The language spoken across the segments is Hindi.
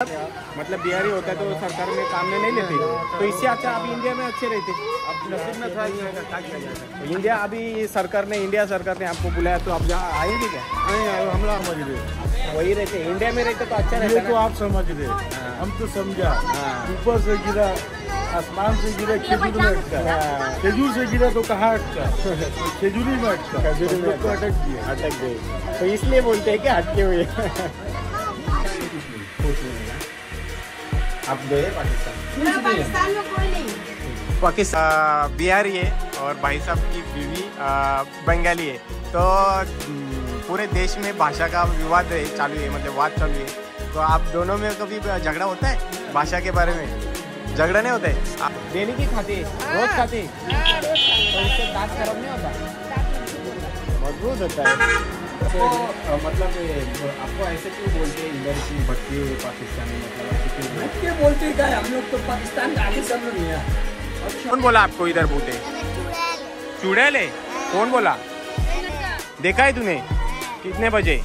मतलब बिहारी होता है तो सरकार में काम में नहीं लेते। तो इससे अच्छा अभी इंडिया में अच्छे रहते। अब नसीब में था ये का क्या किया जाए तो इंडिया अभी सरकार ने इंडिया सरकार ने आपको बुलाया तो आप जहाँ आएँगे क्या? नहीं आए हमला समझ रहे वही रहते इंडिया में रहते तो अच्छा रहता तो आप समझ रहे हम तो समझा। हाँ। ऊपर से गिरा आसमान से गिरा खेजूर में अटका। हाँ। खेजूर से गिरा तो कहाँ अटका? खेजूरी में अटका। खजूरी में हम लोग को अटक। दिया अटक गए। तो इसलिए बोलते हैं कि हटके हुए आप गए पाकिस्तान? पाकिस्तान में कोई नहीं। पाकिस्तान बिहारी है और भाई साहब की बीवी बंगाली है। तो हम्म, पूरे देश में भाषा का विवाद है चालू है मतलब वाद चालू है। तो आप दोनों में कभी झगड़ा होता है भाषा के बारे में? झगड़ा नहीं होता है? आप डेली की खाते रोज खाते तो इससे दांत खराब नहीं होता। मज़बूत होता है। तो मतलब आपको ऐसे क्यों बोलते हैं इधर की भटके पाकिस्तानी मतलब ऐसे बोलते क्या? हम लोग तो पाकिस्तान का आगे सब लोग नहीं कौन बोला आपको इधर भूते चुड़ैल है? कौन बोला? देखा है तूने? कितने बजे?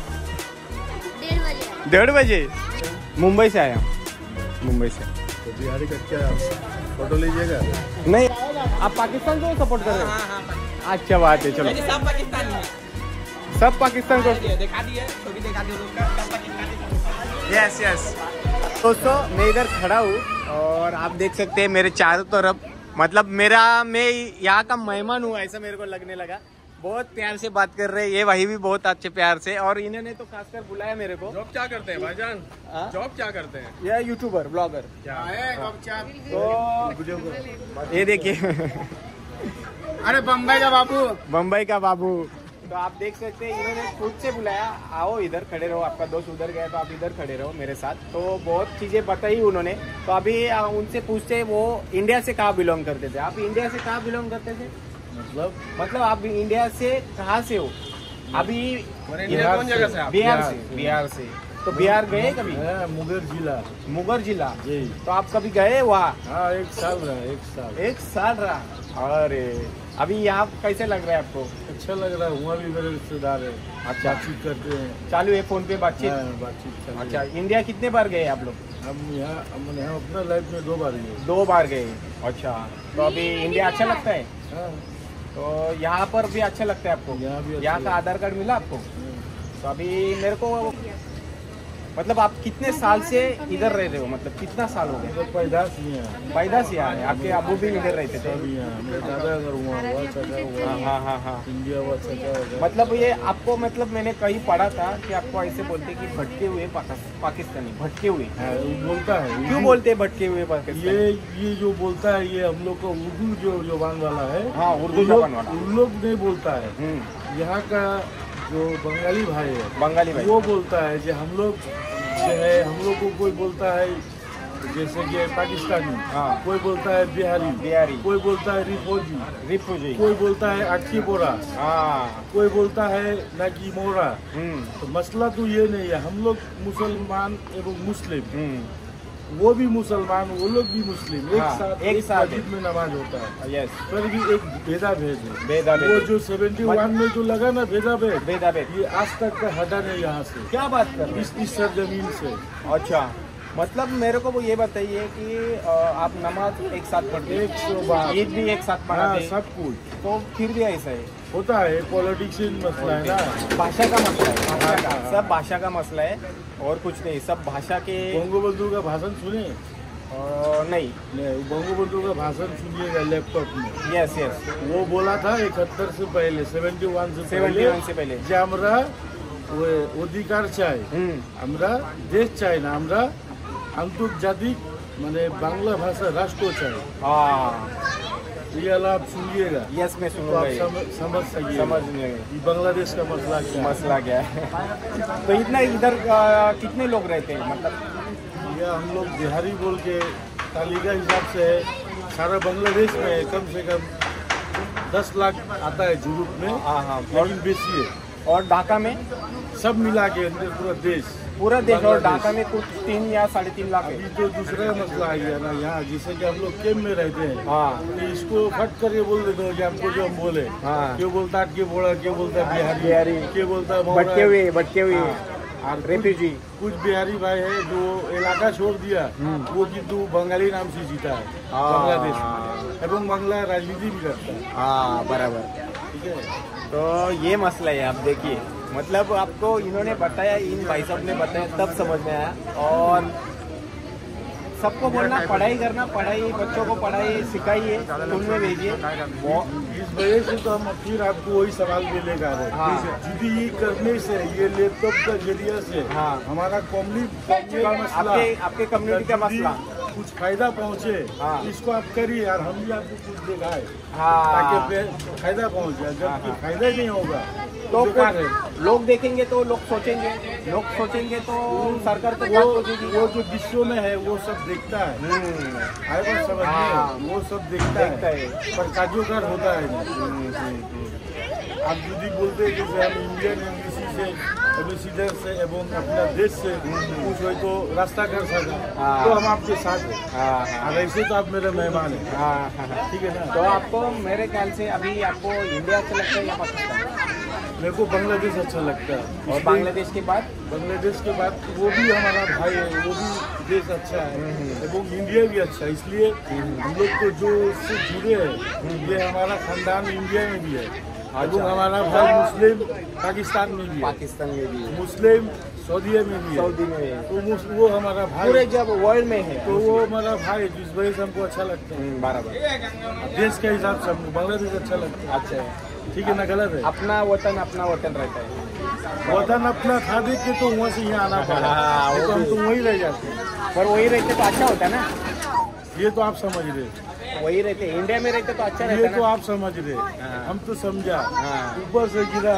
डेढ़ बजे। मुंबई से आया मुंबई से। तो बिहारी का क्या फ़ोटो लीजिएगा? नहीं आप पाकिस्तान को सपोर्ट कर रहे हो? अच्छा बात है चलो। सब पाकिस्तानी है। सब पाकिस्तान को। दिखा दिए छवि दिखा दिए लोग का सब पाकिस्तानी यस यस दोस्तों मैं इधर खड़ा हूँ और आप देख सकते हैं मेरे चारों तरफ़। मतलब मेरा मैं यहाँ का मेहमान हूँ ऐसा मेरे को लगने लगा। बहुत प्यार से बात कर रहे हैं ये वही भी बहुत अच्छे प्यार से। और इन्होंने तो खासकर बुलाया मेरे को। जॉब क्या करते हैं भाईजान? हाँ? जॉब क्या करते हैं? यह यूट्यूबर ब्लॉगर तो ये देखिए। अरे बम्बई का बाबू। बम्बई का बाबू। तो आप देख सकते हैं इन्होंने खुद से बुलाया आओ इधर खड़े रहो आपका दोस्त उधर गया तो आप इधर खड़े रहो मेरे साथ। तो बहुत चीज़ें बताई उन्होंने तो अभी उनसे पूछते हैं, वो इंडिया से कहाँ बिलोंग करते थे? आप इंडिया से कहाँ बिलोंग करते थे? मतलब? मतलब आप इंडिया से कहाँ से हो? अभी इंडिया कौन जगह से बिहार बिहार से। बिहार से। तो बिहार गए कभी? मुंगेर जिला। मुगर जिला? जी। तो आप कभी गए वहाँ? हाँ एक साल रहा एक साल। एक साल रहा? अरे। अभी यहाँ कैसे लग रहा है आपको? अच्छा लग रहा है वहाँ भी मेरे रिश्तेदार है। अच्छा। बातचीत करते हैं। चालू है फ़ोन पे बातचीत? हाँ, बातचीत अच्छा इंडिया कितने बार गए आप लोग? हम यहाँ हम यहाँ अपना लाइफ में दो बार गए। दो बार गए। अच्छा तो अभी इंडिया अच्छा लगता है? हाँ, तो यहाँ पर भी अच्छा लगता है आपको? यहाँ अच्छा का आधार कार्ड मिला आपको? हाँ। तो अभी मेरे को मतलब आप कितने साल से इधर रह रहे हो? मतलब कितना साल हो गया पैदाश पैदा से यहाँ है आपके अबू भी इधर रहते थे। यहाँ हाँ। हाँ हाँ हाँ मतलब ये आपको मतलब मैंने कहीं पढ़ा था कि आपको ऐसे बोलते कि भटके हुए पाकिस्तानी भटके हुए। हाँ, बोलता है क्यों बोलते हैं भटके हुए पाकिस्तानी? ये ये जो बोलता है ये हम लोग का उर्दू जो ज़ुबान वाला है हाँ, उर्दू लोग- वाला। उन लोग नहीं बोलता है। हम्म, यहाँ का जो बंगाली भाई है बंगाली भाई। वो बोलता है जो हम लोग जो है हम लोग को कोई बोलता है जैसे कि पाकिस्तानी हाँ। कोई बोलता है बिहारी बिहारी। कोई बोलता है रिफोजी रिफोजी। कोई बोलता है अक्की बोरा हाँ। कोई बोलता है नकी मोरा। हम्म। तो मसला तो ये नहीं है हम लोग मुसलमान एवं मुस्लिम। हम्म। वो भी मुसलमान वो लोग भी मुस्लिम। एक हाँ, साथ एक एक साथ में नमाज़ होता है। यस पर भी एक भेदा भेद है। भेदा भेद। वो जो सेवेंटी वन में जो लगा ना भेदा भेद बेदा बेद ये आज तक का हटा नहीं यहाँ से। क्या बात कर इस इस सरजमीन से। अच्छा। मतलब मेरे को वो ये बताइए कि आप नमाज़ एक साथ पढ़ते एक सौ ईद भी एक साथ हाँ पढ़ाते हैं? सब कुछ। तो फिर भी ऐसा है? होता है पॉलिटिशियन मसला है ना भाषा का मसला है भाषा का हाँ। सब भाषा का मसला है और कुछ नहीं सब भाषा के बंगोबंधु का भाषण सुने अ, नहीं नहीं बंगोबंधु का भाषण सुनिएगा लैपटॉप में यस यस वो बोला था इकहत्तर से पहले सेवेंटी वन से सेवेंटी वन से पहले যে আমরা ওই অধিকার চাই हम्म আমরা দেশ চাই না আমরা আন্তর্জাতিক মানে বাংলা ভাষা রাষ্ট্র চাই ये वाला आप सुनिएगा यस मैं तो सुनूँगा आप समझ सकिए समझ में ये बांग्लादेश का मसला क्या मसला क्या है तो इतना इधर कितने लोग रहते हैं मतलब? ये हम लोग बिहारी बोल के तालिका हिसाब से है सारा बांग्लादेश में कम से कम दस लाख आता है जुरूप में हाँ हाँ। लेकिन बेसी है। और ढाका में? सब मिला के अंदर पूरा देश। पूरा देश और। ढाका में कुछ तीन या साढ़े तीन लाख अभी है तो दूसरा मसला आ गया ना यहाँ जिसे कि हम लोग कैम्प में रहते हैं। हाँ। तो इसको फट करके बोल देते हो कि हमको जो हम बोले। हाँ। क्यों बोलता है के बोला क्यों बोलता है बिहारी। क्यों बोलता है भटके हुए भटके हुए। हाँ। कुछ- रेफ्यूजी। कुछ बिहारी भाई है जो इलाका छोड़ दिया वो किंतु बंगाली नाम से जीता है हाँ। बांग्लादेश में। एवं बांग्ला राजनीति भी करता है। हाँ बराबर। ठीक है? तो ये मसला है आप देखिए। मतलब आपको इन्होंने बताया इन भाई साहब ने बताया तब समझ में आया। और सबको बोलना पढ़ाई करना पढ़ाई बच्चों को पढ़ाई सिखाइए स्कूल में भेजिए। इस वजह से तो हम फिर आपको वही सवाल भी रहे हैं। करने से ये लैपटॉप का ज़रिया से हाँ। हमारा कम्युनिटी आपके आपके कम्युनिटी का मसला। कुछ फ़ायदा पहुँचे हाँ। इसको आप करिए और हम भी आपको कुछ दिखाए हाँ ताकि फ़ायदा पहुँचे जबकि हाँ। फ़ायदा ही नहीं होगा तो है लोग देखेंगे तो लोग सोचेंगे लोग सोचेंगे तो सरकार तो क्या वो वो जो विश्व में है वो सब देखता है हम्म, आए बात समझ हाँ। में वो सब देखता देखता है है। पर काजूकार होता है हम्म, हम्म। आप यदि बोलते हैं जैसे हम इंडियन एम्बेसी से एम्बेसिडर से एवं अपना देश से कुछ हो तो रास्ता कर सका हम आपके साथ हैं ऐसे तो आप मेरे मेहमान हैं हाँ हाँ हाँ। ठीक है ना तो आपको मेरे ख्याल से अभी आपको इंडिया अच्छा लगता है या पाकिस्तान मेरे को बांग्लादेश अच्छा लगता है। और बांग्लादेश के बाद? बांग्लादेश के बाद वो भी हमारा भाई है वो भी देश अच्छा है। एवं इंडिया भी अच्छा है इसलिए हम लोग को जो इससे जुड़े हैं ये हमारा खानदान इंडिया में भी है। एवं हमारा भाई मुस्लिम पाकिस्तान में भी पाकिस्तान में भी मुस्लिम सऊदीया में भी सऊदी में तो वो हमारा भाई। पूरे जब वर्ल्ड में है। तो वो हमारा भाई जिस वजह से हमको अच्छा लगता हम्म, बराबर। है देश के हिसाब से हमको बांग्लादेश अच्छा लगता अच्छा है। है ठीक है ना गलत है? अपना वतन अपना वतन रहता है। वतन अपना था देख के तो वहाँ से यहाँ आना पड़ा। हाँ, तो हम तो वहीं रह जाते पर वही रहते तो अच्छा होता है ना। ये तो आप समझ रहे वही रहते इंडिया में रहते तो अच्छा ये रहता तो आप समझ रहे। हाँ। हम तो समझा। हाँ। ऊपर से गिरा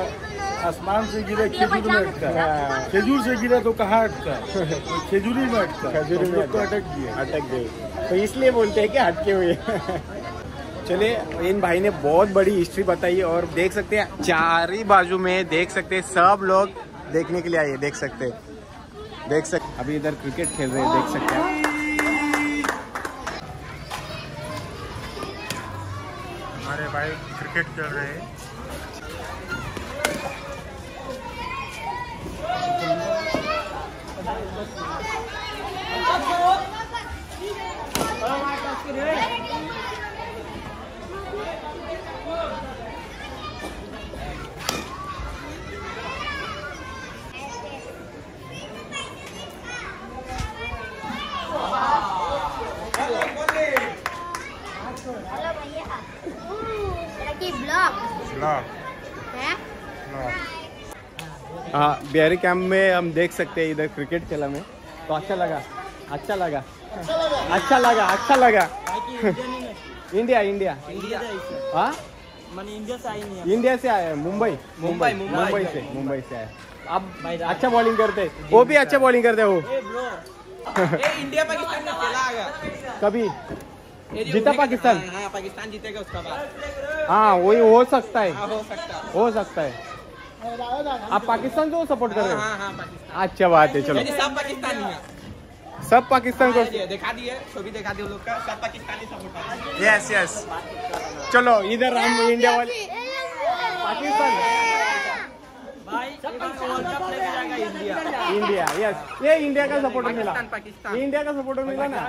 आसमान से गिरा खेजूर में अटका। हाँ। खेजूर से गिरा तो कहाँ अटका? खेजूरी में अटका। खजूरी में तो अटक। गए अटक गए तो इसलिए बोलते हैं कि हटके हुए चले इन भाई ने बहुत बड़ी हिस्ट्री बताई और देख सकते हैं चार ही बाजू में देख सकते हैं सब लोग देखने के लिए आए देख सकते हैं। देख सकते अभी इधर क्रिकेट खेल रहे हैं देख सकते हैं क्रिकेट खेल रहे हैं। हेलो भैया लकी ब्लॉग है हाँ बिहारी कैंप में हम देख सकते हैं इधर क्रिकेट खेला में। तो अच्छा लगा अच्छा लगा अच्छा लगा अच्छा लगा। इंडिया इंडिया इंडिया हाँ? मैंने इंडिया से आई नहीं। है इंडिया से आए मुंबई। मुंबई, मुंबई। से मुंबई से आए अब अच्छा बॉलिंग करते वो भी अच्छा बॉलिंग करते हैं वो। ए ब्रो ए इंडिया पाकिस्तान में खेला कभी? जीता पाकिस्तान? हाँ, हाँ पाकिस्तान जीतेगा उसका बाद। हाँ वही हो सकता है। हाँ हो सकता है। हो सकता है। आप पाकिस्तान को सपोर्ट कर रहे हाँ? हो हाँ हाँ अच्छा बात है चलो। सब पाकिस्तानी है। सब पाकिस्तान को दिखा दिए छवि दिखा दी लोग का सब पाकिस्तानी सपोर्ट यस यस चलो इधर हम इंडिया वाले पाकिस्तान। इंडिया इंडिया यस ये इंडिया का सपोर्टर मिला। इंडिया का सपोर्टर मिला ना।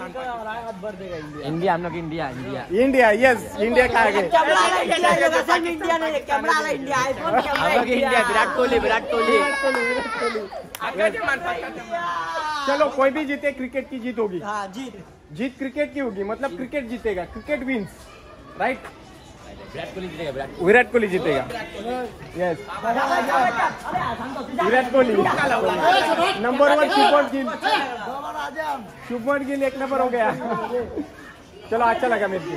इंडिया हम लोग India India India yes India का आगे। इंडिया इंडिया नहीं कैमरा वाला India iPhone camera India Virat Kohli Virat Kohli. चलो कोई भी जीते क्रिकेट की जीत होगी। जीत। जीत क्रिकेट की होगी मतलब क्रिकेट जीतेगा। Cricket wins right Virat Kohli जीतेगा, Virat Kohli. Yes Virat Kohli. Number one Shubman Gill Shubman Gill एक नंबर हो गया। चलो अच्छा लगा मेरे को।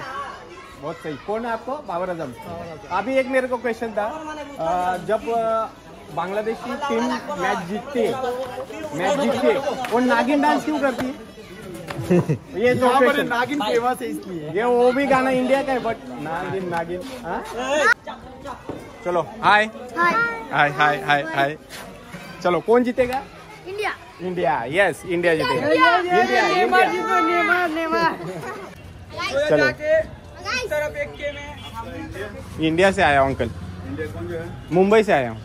बहुत सही। कौन है आपको? बाबर आज़म। अभी एक मेरे को क्वेश्चन था। जब बांग्लादेश की टीम मैच जीतती है मैच जीतती है वो नागिन डांस क्यों करती है? ये दो क्वेश्चन नागिन फ़ेमस है इसलिए। ये वो भी गाना इंडिया का है बट नागिन नागिन हाँ? चलो। हाय हाय हाय हाय हाय हाय चलो कौन जीतेगा? इंडिया। इंडिया यस इंडिया जीतेगा। इंडिया इंडिया चलो। तरफ़ एक के इंडिया से आया हूँ अंकल मुंबई से आया हूँ।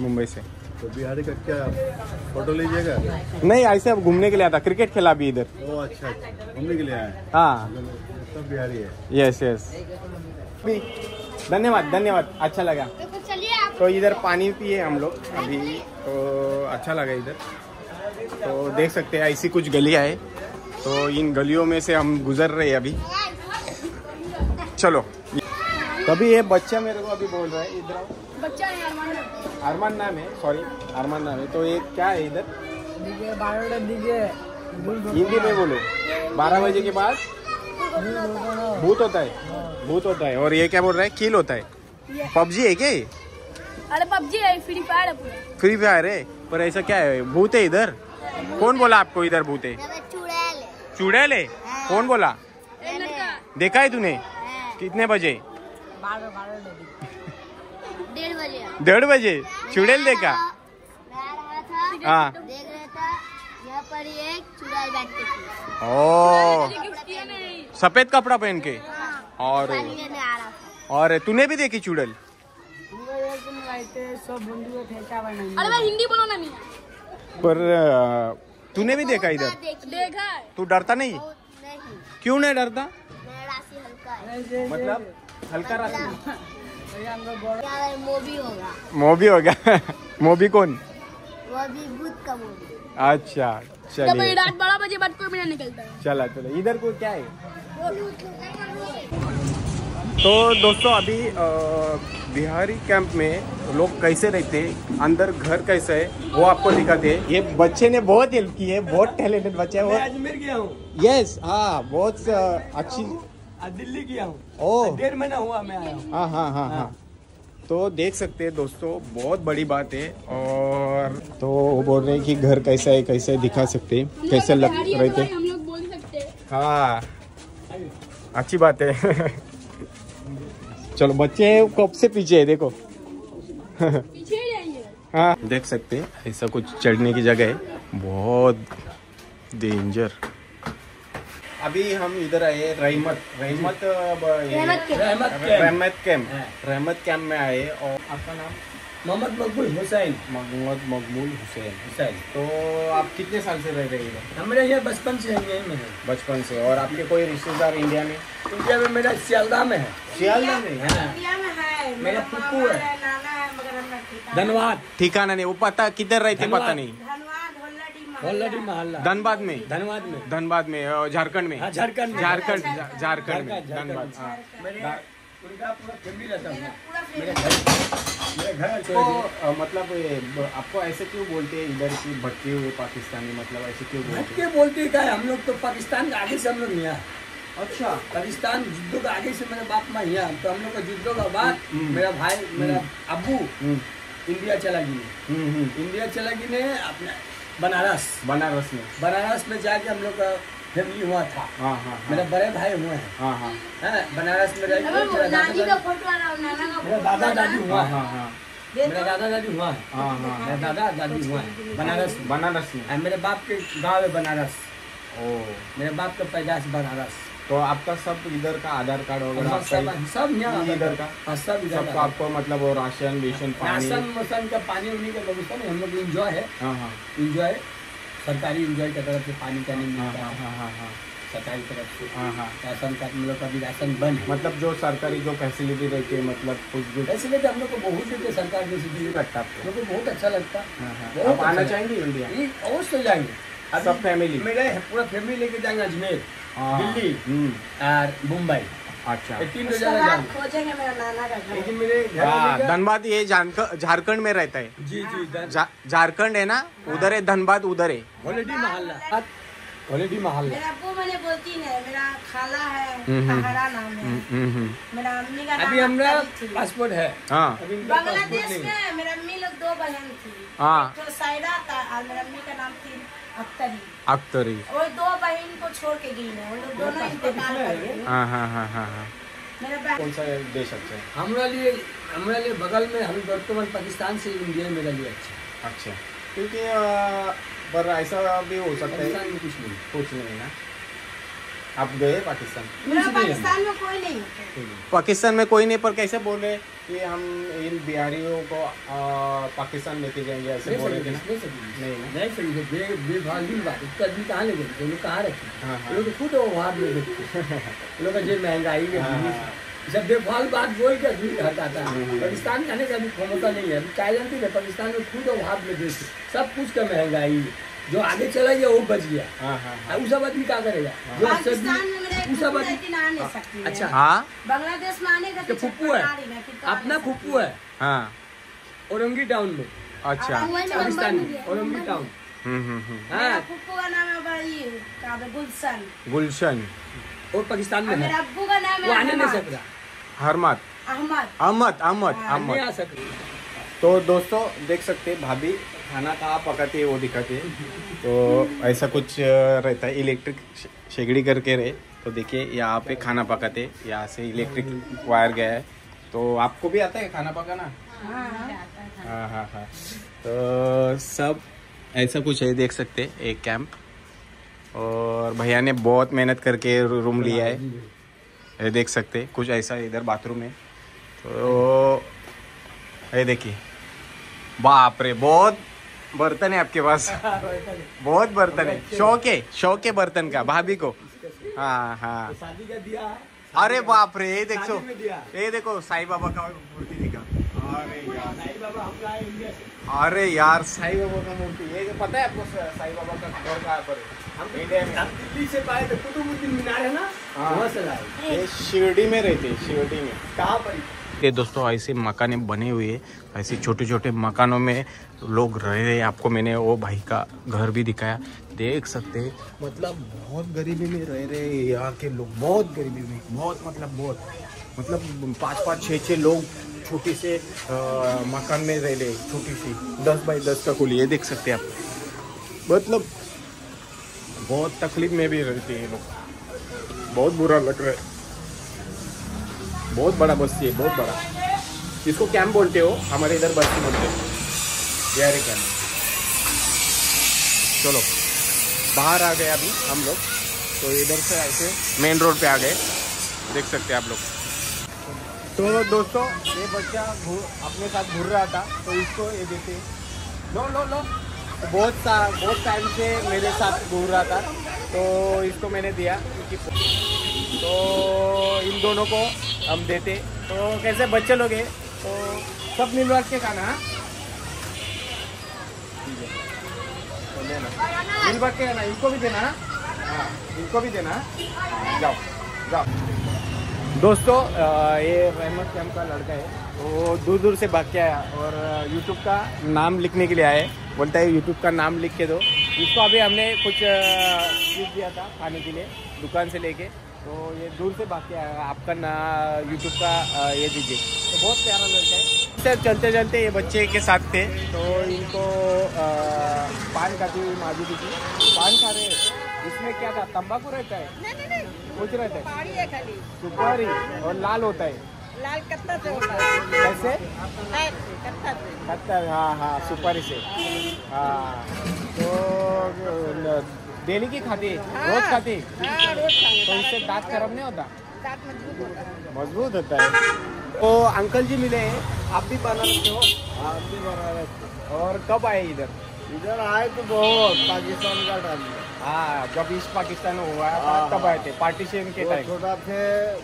मुंबई से। तो बिहारी का क्या फ़ोटो लीजिएगा? नहीं ऐसे अब घूमने के लिए आता क्रिकेट खेला भी इधर। ओ अच्छा अच्छा घूमने के लिए आए हाँ। सब बिहारी है। यस यस धन्यवाद धन्यवाद अच्छा लगा। तो कुछ चलिए आप। तो इधर पानी पिए हम लोग अभी तो अच्छा लगा इधर। तो देख सकते हैं ऐसी कुछ गलियाँ है। तो इन गलियों में से हम गुजर रहे हैं अभी। चलो। तभी ये बच्चा मेरे को अभी बोल रहा है इधर आओ। बच्चा है अरमान अरमान नाम है सॉरी अरमान नाम है। तो ये क्या है इधर? हिंदी में बोलो। बारह बजे के बाद भूत होता है। भूत होता है। और ये क्या बोल रहा है? किल होता है। पबजी है क्या अरे पबजी है फ्री फायर है पूरा। फ्री फायर है? पर ऐसा क्या है? भूत है इधर? कौन बोला आपको इधर भूत है? चुड़ैल चुड़ैल है? कौन बोला? देखा है तूने? कितने बजे? डेढ़ बजे। डेढ़ बजे? चुड़ैल देखा? मैं आ रहा था हाँ देख रहा था यहाँ पर एक चुड़ैल बैठती थी। ओ। सफ़ेद कपड़ा पहन के? और पानी लेने आ रहा था। और तूने भी देखी चुड़ैल? अरे मैं हिंदी बोलो ना पर तूने भी देखा इधर? देखा। है। तू डरता नहीं? क्यों नहीं डरता? मेरा राशि हल्का है। मतलब? हल्का राशि है मूवी होगा मोबी होगा मोबी कौन? वो भी भूत का मूवी अच्छा चलिए रात बारह बजे बाद कोई मेरा निकलता है। चला चलो। इधर को क्या है? तो दोस्तों अभी बिहारी कैंप में लोग कैसे रहते हैं अंदर घर कैसा है वो आपको दिखाते हैं। ये बच्चे ने बहुत हेल्प की है बहुत टैलेंटेड बच्चा है वो अजमेर गया हूँ। यस हाँ बहुत अच्छी दिल्ली गया हूँ। डेढ़ महीना हुआ मैं आया हूँ। हाँ हाँ हाँ हाँ। तो देख सकते हैं दोस्तों बहुत बड़ी बात है और तो वो बोल रहे हैं कि घर कैसा है कैसे दिखा सकते हैं कैसे लग लोग बोल सकते हैं। हाँ। अच्छी बात है। चलो बच्चे कब से पीछे है देखो। ही हाँ। देख सकते हैं ऐसा कुछ चढ़ने की जगह है। बहुत डेंजर अभी हम इधर आए रहमत। रहमत रहमत रहमत कैम्प हाँ। रहमत कैम्प में आए और आपका नाम? मोहम्मद मकबूल हुसैन। मोहम्मद मकबूल हुसैन। हुसैन। तो आप कितने साल से रह रहे हैं हमारे यहाँ बचपन से यहीं में है। बचपन से। और आपके कोई रिश्तेदार इंडिया में? इंडिया में मेरा सियालदा में है। सियालदा में? हाँ। मेरा पुप्पू है। धनबाद ठिकाना नहीं वो पता किधर रहते। पता नहीं। होल्लडी मोहल्ला धनबाद में? धनबाद में. धनबाद में झारखंड में? हाँ झारखंड झारखंड झारखंड. में धनबाद। हाँ। हूँ। तो मतलब आपको ऐसे क्यों बोलते हैं इधर की भटके हुए पाकिस्तानी? मतलब ऐसे क्यों बोलते भटके बोलते क्या है? हम लोग तो पाकिस्तान के आगे से हम लोग यहाँ अच्छा पाकिस्तान युद्धों के आगे से मेरे बाप माँ यहाँ तो हम लोग का युद्धों का बाद हम्म। मेरा भाई मेरा अब्बू हम्म, इंडिया चला गई हम्म, हम्म। इंडिया चला गई ने अपने बनारस। बनारस में। बनारस में जाके हम लोग का फैमिली हुआ था। हाँ हाँ मेरा हाँ बड़े भाई हुए हैं। हाँ हाँ। हैं, बनारस में जाके मेरा दादा दादी फ़ोटो आ रहा है नाना का मेरा दादा दादी हुआ हाँ। है हाँ हाँ। मेरा दादा दादी हुआ है। हाँ हाँ मेरा दादा दादी हुआ है। बनारस बनारस में। मेरे बाप के गाँव है बनारस। ओ। मेरे बाप का पैदाश बनारस। तो आपका सब इधर का आधार कार्ड वगैरह सब यहाँ इधर का हाँ, सब इधर सबको का आपको मतलब वो राशन वेशन राशन वसन का पानी उनी का व्यवस्था नहीं हम लोग इंजॉय है। हाँ हाँ। इंजॉय सरकारी इंजॉय की तरफ़ से पानी का नहीं हाँ मिलता हाँ। है हाँ हाँ हाँ। सरकारी तरफ़ से। हाँ हाँ। राशन का हम लोग का भी राशन बंद मतलब जो सरकारी जो फैसिलिटी रहती है मतलब कुछ भी। तो हम लोग को बहुत देते सरकार की सुविधा लगता है लोग को बहुत अच्छा लगता है। हाँ, हाँ। आना अच्छा चाहेंगे इंडिया? अवश्य जाएँगे। सब फैमिली मेरे पूरा फैमिली लेके जाएँगे अजमेर। हाँ। दिल्ली? हम्म, और मुंबई? अच्छा। ये तीन जगह जाएँगे खोजेंगे मेरा नाना का घर। लेकिन मेरे घर हाँ, वाले का- धनबाद ये झारखंड में रहता है। जी जी झारखंड है ना? उधर है धनबाद उधर है। हॉलीडे मोहल्ला। हॉलीडे मोहल्ला। मेरा अब्बू मैंने बोलती है मेरा खाला है हम्म, हम्म। सहारा नाम है। मेरा अम्मी का अभी हमारा पासपोर्ट है। हाँ। बांग्लादेश में मेरा अम्मी लोग दो बहन थी। हाँ। तो सायरा था और मेरा अम्मी का नाम थी अख्तरी। अख्तरी। वो दो बहन को छोड़ के गई है। वो लोग दोनों इंतकाल कर गए हाँ हाँ। हाँ हाँ हाँ कौन सा देश अच्छा है? हमारे लिए हमारे लिए बगल में हम वर्तमान पाकिस्तान से इंडिया मेरे लिए अच्छा अच्छा। क्योंकि पर ऐसा भी हो सकता है। कुछ नहीं कुछ नहीं ना? आप गए पाकिस्तान? पाकिस्तान में कोई नहीं पाकिस्तान में कोई नहीं पर कैसे बोल रहे कि हम इन बिहारियों को पाकिस्तान लेके जाएँगे ऐसे बोल रहे थे नहीं नहीं सही है बेफालतू बात उसका भी कहाँ ले गए लोग कहाँ रखे? हाँ, हाँ। लोग तो खुद वहाँ में देखते लोग जो महँगाई है हाँ, हाँ। सब बेफाल बात बोल के आदमी हटाता है। पाकिस्तान जाने का अभी क्षमता नहीं है। अभी क्या जानती है पाकिस्तान में खुद वहाँ में देश सब कुछ का महँगाई है। जो आगे चला गया वो बच गया। हाँ हाँ अब उस आदमी क्या करेगा? जो पाकिस्तान में मेरा एक उस फुप्पू आदमी लेकिन आ नहीं सकती है। अच्छा। हाँ? बांग्लादेश में आने का फुप्पू है। अपना फुप्पू है। हाँ। औरंगी टाउन में। अच्छा। पाकिस्तान में। औरंगी टाउन। हम्म हम्म हम्म। हाँ। फुप्पू का नाम है भाई क्या बोलते, गुलशन। गुलशन। और पाकिस्तान में है। अब्बू का नाम वो आने नहीं सक रहा हरमत। अहमद। अहमद अहमद हाँ, नहीं अहमद। तो दोस्तों देख सकते हैं भाभी खाना कहाँ पकाती है वो दिखाती है। तो ऐसा कुछ रहता है इलेक्ट्रिक शेगड़ी करके रहे। तो देखिए यहाँ पे खाना पकाते यहाँ से इलेक्ट्रिक वायर गया है। तो आपको भी आता है खाना पकाना? हाँ हाँ हाँ तो सब ऐसा कुछ है देख सकते हैं एक कैंप और भैया ने बहुत मेहनत करके रूम लिया है। ये देख सकते हैं कुछ ऐसा इधर बाथरूम है तो ये देखिए। बाप रे बहुत बर्तन है आपके पास। बहुत बर्तन है। शौक है शौक है बर्तन का भाभी को। हाँ हाँ। शादी का दिया। अरे बाप रे ये देखो। ये देखो साईं बाबा का मूर्ति दिखा। अरे यार। अरे यार साईं बाबा का मूर्ति। ये पता है आपको साईं बाबा का घर कहाँ पर है? हम दिल्ली से पाए थे कुतुबुद्दीन मीनार है ना? हाँ। वहाँ से लाए। ये शिरडी में रहते शिरडी में। कहाँ पर ये दोस्तों ऐसे मकाने बने हुए हैं ऐसे छोटे छोटे मकानों में लोग रह रहे हैं। आपको मैंने वो भाई का घर भी दिखाया। देख सकते हैं। मतलब बहुत गरीबी में रह रहे हैं यहाँ के लोग। बहुत गरीबी में। बहुत मतलब बहुत। मतलब पाँच पाँच छः छः लोग छोटी से अ, मकान में रह रहे छोटी सी। दस बाई दस का कुल। ये देख सकते हैं आप। मतलब बहुत तकलीफ़ में भी रहते हैं लोग। बहुत बुरा लग रहा है। बहुत बड़ा बस्ती है बहुत बड़ा। इसको कैम बोलते हो? हमारे इधर बस्ती बोलते हो। बिहारी कैंप चलो, बाहर आ गए अभी हम लोग। तो इधर से ऐसे मेन रोड पे आ गए। देख सकते हैं आप लोग। तो दोस्तों, ये बच्चा अपने साथ घूर रहा था। तो इसको ये देते लो लो लो। तो बहुत सा, बहुत टाइम से मेरे साथ घूर रहा था। तो इसको मैंने दिया। तो इन दोनों को हम देते। तो कैसे बच्चे लोग तो सब मिल बांट के खाना हाँ? तो लेना। के खाना इनको भी देना हाँ? हाँ इनको भी देना हाँ? जाओ जाओ। दोस्तों ये रहमत कैम का लड़का है, वो दूर दूर से भाग के आया और यूट्यूब का नाम लिखने के लिए है। बोलता है यूट्यूब का नाम लिख के दो। इसको अभी हमने कुछ दिया था खाने के लिए, दुकान से लेके। तो ये दूर से भाग के आया आपका ना यूट्यूब का ये दीजिए। तो बहुत प्यारा लड़का है। सर चलते चलते ये बच्चे के साथ थे तो इनको पान खाती हुई माजी दी थी पान खा रहे हैं। इसमें क्या था? तंबाकू रहता है? कुछ रहता है? है सुपारी और लाल होता है। लाल कत्ता से होता है। कैसे? कत्ता हाँ हाँ सुपारी से। हाँ तो डेली की खाती रोज खाती हाँ? रोज तो इससे दांत खराब नहीं होता? मज़बूत होता है। मज़बूत तो अंकल जी मिले आप भी बना लेते हो? आप भी बना रहे और कब आए इधर? इधर आए तो बहुत पाकिस्तान का टाइम हाँ। जब ईस्ट पाकिस्तान हुआ था हाँ, तब हाँ। आए थे? पार्टीशन के टाइम छोटा थे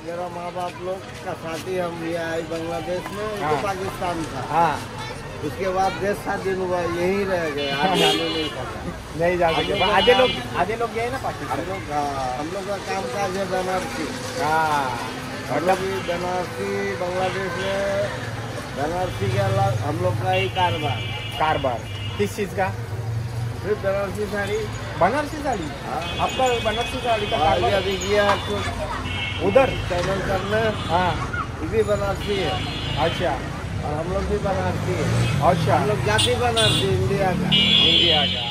मेरा माँ बाप लोग का साथी हम ये आए बांग्लादेश में हाँ। तो पाकिस्तान था। हाँ। उसके बाद देश सात दिन हुआ यहीं रह गए। आज जाने नहीं सका नहीं जा सके। आधे लोग आधे लोग गए ना पाकिस्तान लोग हाँ, हम लोग का काम काज है बनारसी। हाँ। मतलब बनारसी बांग्लादेश में बनारसी के अलावा हम लोग का ही कारोबार। कारबार। किस चीज़ का? सिर्फ़ बनारसी साड़ी। बनारसी साड़ी? हाँ। आपका बनारसी साड़ी का ये अभी किया तो उधर? चैनल करने। हाँ। ये भी बनारसी है। अच्छा। और हम लोग भी बनारसी है। अच्छा। हम लोग जाति बनारसी इंडिया का। इंडिया का।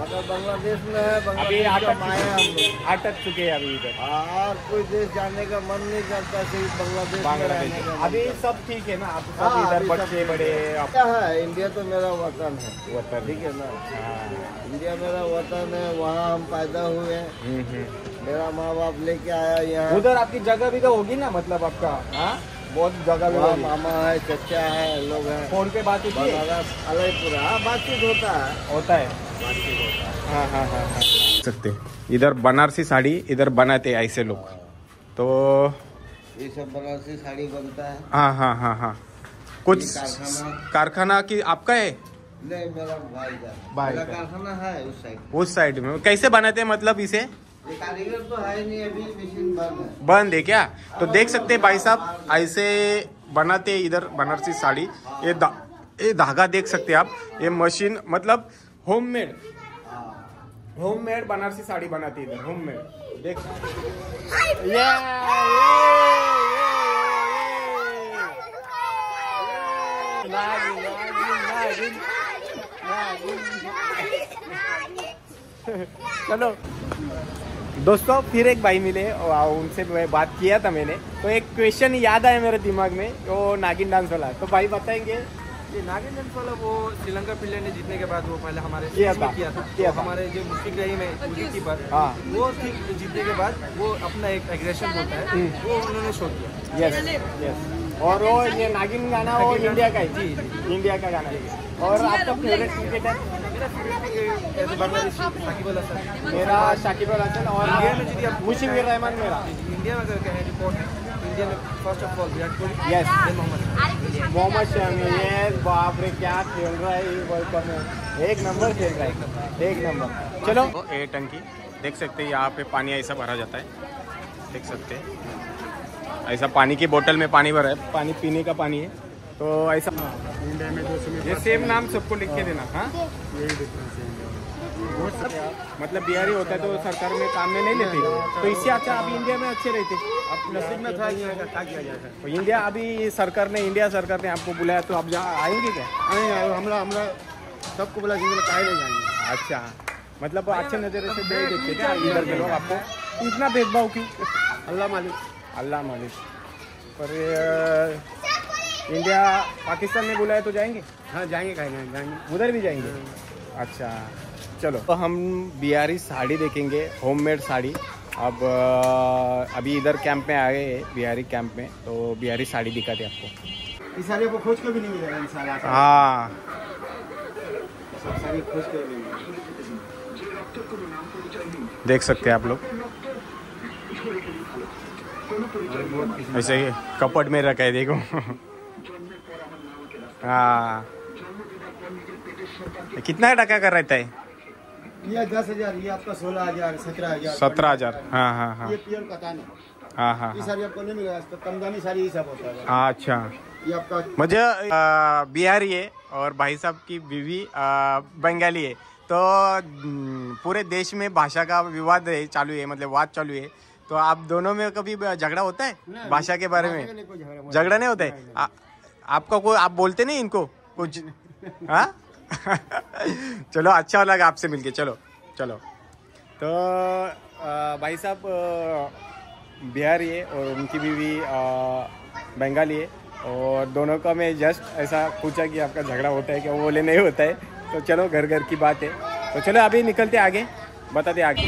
मतलब बांग्लादेश में है बांग्लादेश अटक माया हम लोग। अटक चुके हैं अभी इधर। और कोई देश जाने का मन नहीं करता सिर्फ़ बांग्लादेश अभी सब ठीक है ना? आप सब हाँ, इधर बच्चे बड़े है इंडिया तो मेरा वतन है। वतन। ठीक है ना? हाँ, इंडिया मेरा वतन है वहाँ हम पैदा हुए हैं। हम्म, हम्म। मेरा माँ बाप लेके आया यहाँ। उधर आपकी जगह भी तो होगी ना मतलब आपका हाँ? बहुत जगह भी वहाँ मामा है चचा है लोग हैं। फ़ोन पे बात होती है बनारस अलगपुरा हाँ बातचीत होता है। होता है। बातचीत होता है। हाँ हाँ हाँ हाँ। सकते इधर बनारसी साड़ी इधर बनाते हैं ऐसे लोग। तो ये सब बनारसी साड़ी बनता है। हाँ हाँ हाँ हाँ। कुछ कारखाना- की आपका है? नहीं मेरा भाई का। भाई का। कारखाना है उस साइड। उस साइड में। कैसे बनाते हैं मतलब इसे? कारीगर तो है नहीं अभी मशीन बंद है बंद है क्या? तो देख सकते हैं भाई साहब ऐसे बनाते इधर बनारसी साड़ी। ये ये धागा देख सकते हैं आप। ये मशीन मतलब होममेड होममेड बनारसी साड़ी बनाती है इधर होममेड देख। ये। चलो। दोस्तों फिर एक भाई मिले और उनसे मैं बात किया था मैंने। तो एक क्वेश्चन याद आया मेरे दिमाग में वो नागिन डांस वाला तो भाई बताएँगे। ये नागिन डांस वाला वो श्रीलंका प्लेयर ने जीतने के बाद वो पहले हमारे किया था, किया था। किया तो था। हमारे जो मुश्किल रही में कीपर हाँ। वो ठीक जीतने के बाद वो अपना एक एग्रेशन बोलता है। हम्म। वो उन्होंने शो किया। यस यस और वो ये नागिन गाना वो इंडिया का है। जी, इंडिया का गाना है। और आपका फेवरेट क्रिकेटर मेरा शाकिब अल हसन और इंडिया में यदि आप मुशीफिर रहमान मेरा इंडिया में अगर कहें रिपोर्ट इंडिया में first of all Virat Kohli then Mohammad Mohammad Shami ये बाप रे क्या खेल रहा है ये वर्ल्ड कप में एक नंबर। खेल रहा है। एक नंबर चलो ए टंकी देख सकते हैं यहाँ पे पानी ऐसा भरा जाता है? देख सकते हैं। ऐसा पानी की बोतल में पानी भरा है पानी पीने का पानी है। तो ऐसा इंडिया में दो ये सेम नाम सबको लिख के देना हाँ? यही डिफरेंस है मतलब बिहारी होता है तो सरकार में काम में नहीं लेते। तो इससे अच्छा अभी इंडिया में अच्छे रहते। अब नसीब में था क्या किया जाएगा तो इंडिया अभी सरकार ने इंडिया सरकार ने आपको बुलाया तो आप जहाँ आएँगे क्या? हमरा हमरा सबको बोला कि काहे नहीं जाएँगे? अच्छा। मतलब अच्छे नज़र से नहीं देखते क्या इधर के लोग आपको? इतना भेदभाव क्यों? अल्लाह मालिक। अल्लाह मालिक। पर इंडिया पाकिस्तान में बुलाए तो जाएँगे? हाँ जाएँगे काहे जाएँगे। उधर भी जाएँगे? अच्छा चलो। तो हम बिहारी साड़ी देखेंगे होममेड साड़ी। अब अभी इधर कैंप में आए हैं बिहारी कैंप में तो बिहारी साड़ी दिखाते आपको। इस सारे को खोज के भी नहीं मिलेगा इंशाल्लाह हाँ। सब खोज के भी देख सकते हैं आप लोग। ऐसे ही कपट में रखा है देखो। हाँ। कितना टका का रहता है ये दस हज़ार ये आपका सोलह हज़ार सत्रह हज़ार सत्रह हज़ार। हाँ हाँ हाँ। ये प्योर कतान है। हाँ हाँ ये हाँ। सारी आपको नहीं मिलेगा इस कमदानी सारी ये सब होता अच्छा। ये आपका मुझे बिहारी है और भाई साहब की बीवी बंगाली है। तो हम्म, पूरे देश में भाषा का विवाद है चालू है मतलब वाद चालू है। तो आप दोनों में कभी झगड़ा होता है भाषा के बारे में? झगड़ा नहीं होता है? आपका कोई आप बोलते नहीं इनको? कुछ हाँ? चलो अच्छा लगा आपसे मिलके। चलो चलो। तो भाई साहब बिहारी है और उनकी बीवी बंगाली है और दोनों का मैं जस्ट ऐसा पूछा कि आपका झगड़ा होता है क्या? वो बोले नहीं होता है। तो चलो घर घर की बात है। तो चलो अभी निकलते आगे। बताते आगे।